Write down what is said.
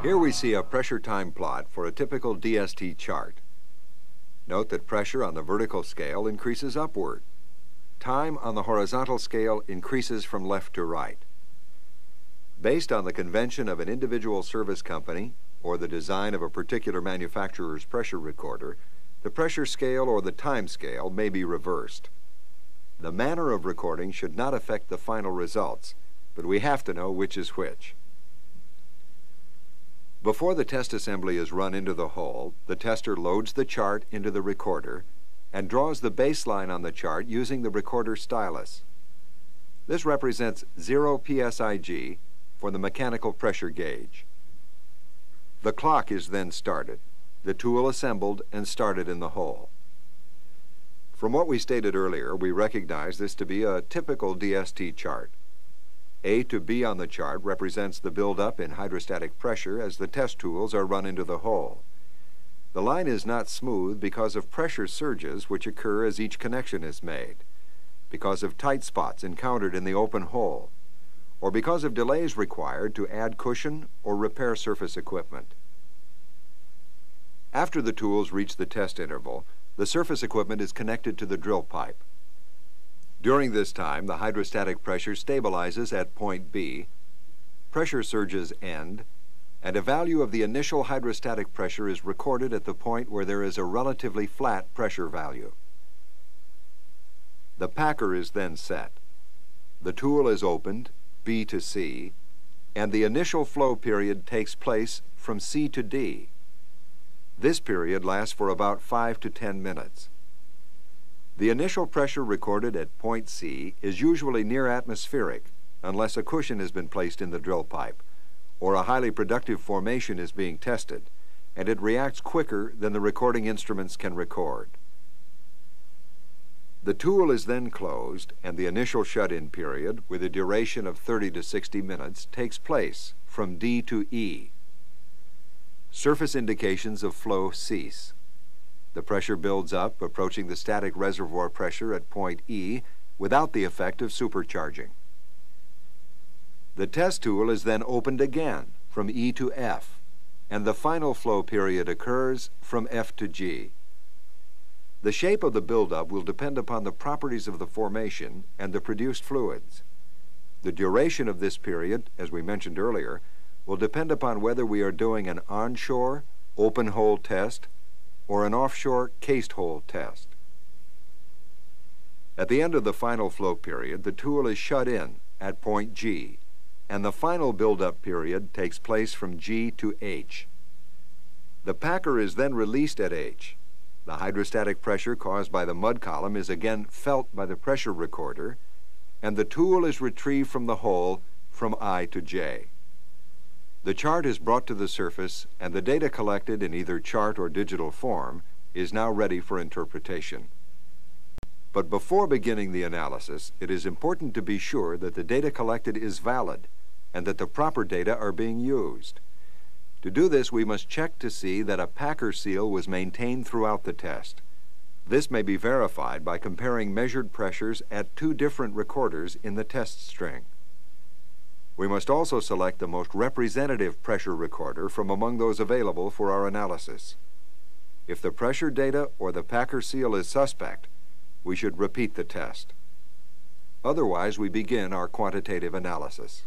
Here we see a pressure time plot for a typical DST chart. Note that pressure on the vertical scale increases upward. Time on the horizontal scale increases from left to right. Based on the convention of an individual service company or the design of a particular manufacturer's pressure recorder, the pressure scale or the time scale may be reversed. The manner of recording should not affect the final results, but we have to know which is which. Before the test assembly is run into the hole, the tester loads the chart into the recorder and draws the baseline on the chart using the recorder stylus. This represents 0 psig for the mechanical pressure gauge. The clock is then started, the tool assembled and started in the hole. From what we stated earlier, we recognize this to be a typical DST chart. A to B on the chart represents the buildup in hydrostatic pressure as the test tools are run into the hole. The line is not smooth because of pressure surges which occur as each connection is made, because of tight spots encountered in the open hole, or because of delays required to add cushion or repair surface equipment. After the tools reach the test interval, the surface equipment is connected to the drill pipe. During this time, the hydrostatic pressure stabilizes at point B, pressure surges end, and a value of the initial hydrostatic pressure is recorded at the point where there is a relatively flat pressure value. The packer is then set. The tool is opened, B to C, and the initial flow period takes place from C to D. This period lasts for about 5 to 10 minutes. The initial pressure recorded at point C is usually near atmospheric unless a cushion has been placed in the drill pipe or a highly productive formation is being tested and it reacts quicker than the recording instruments can record. The tool is then closed and the initial shut-in period with a duration of 30 to 60 minutes takes place from D to E. Surface indications of flow cease. The pressure builds up, approaching the static reservoir pressure at point E without the effect of supercharging. The test tool is then opened again from E to F, and the final flow period occurs from F to G. The shape of the buildup will depend upon the properties of the formation and the produced fluids. The duration of this period, as we mentioned earlier, will depend upon whether we are doing an onshore, open hole test or an offshore cased hole test. At the end of the final flow period, the tool is shut in at point G, and the final buildup period takes place from G to H. The packer is then released at H. The hydrostatic pressure caused by the mud column is again felt by the pressure recorder, and the tool is retrieved from the hole from I to J. The chart is brought to the surface and the data collected in either chart or digital form is now ready for interpretation. But before beginning the analysis, it is important to be sure that the data collected is valid and that the proper data are being used. To do this, we must check to see that a packer seal was maintained throughout the test. This may be verified by comparing measured pressures at two different recorders in the test string. We must also select the most representative pressure recorder from among those available for our analysis. If the pressure data or the Packer seal is suspect, we should repeat the test. Otherwise, we begin our quantitative analysis.